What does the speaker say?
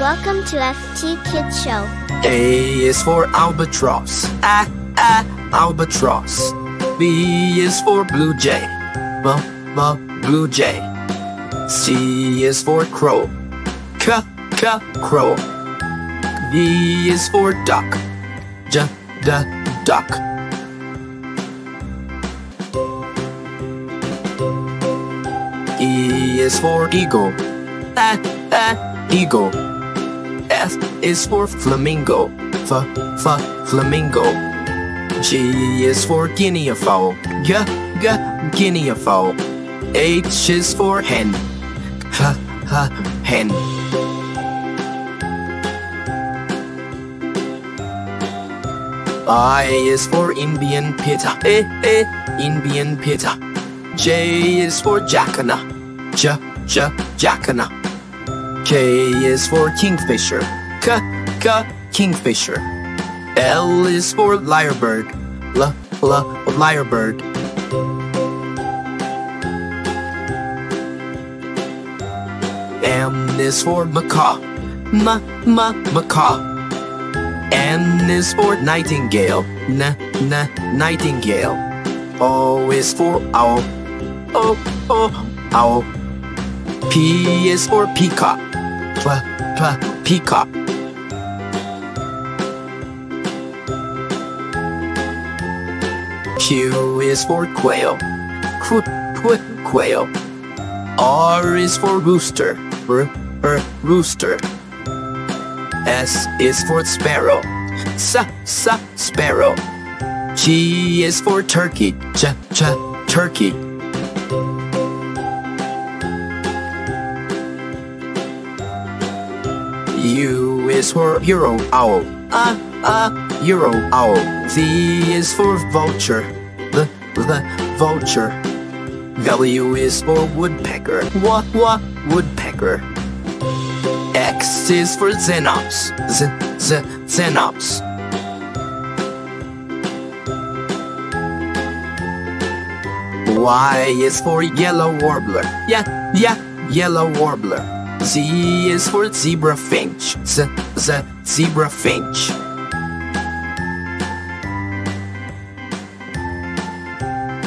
Welcome to FT Kids Show. A is for albatross. A, a, albatross. B is for blue jay. B, b, blue jay. C is for crow. K, k, crow. D is for duck. J, d, duck. E is for eagle. A, a, eagle. F is for flamingo. F, f, flamingo. G is for guinea fowl. G, g, guinea fowl. H is for hen. H, h, hen. I is for Indian pitta. Eh, eh, Indian pitta. J is for jacana. J, j, jacana. K is for kingfisher. K, k, kingfisher. L is for lyrebird. L, l, lyrebird. M is for macaw. M, m, macaw. N is for nightingale. N, n, nightingale. O is for owl. O, o, owl. P is for peacock. P, p, peacock. Q is for quail. Qu, qu, quail. R is for rooster. R, r, rooster. S is for sparrow. S, s, sparrow. G is for turkey. Ch, ch, turkey. U is for Ural owl. Uh, uh, Ural owl. V is for vulture. The, the vulture. W is for woodpecker. Wa, wa, woodpecker. X is for xenops. Z, z, xenops. Y is for yellow warbler. Yeah, yeah, yellow warbler. Z is for zebra finch. Z, z, zebra finch.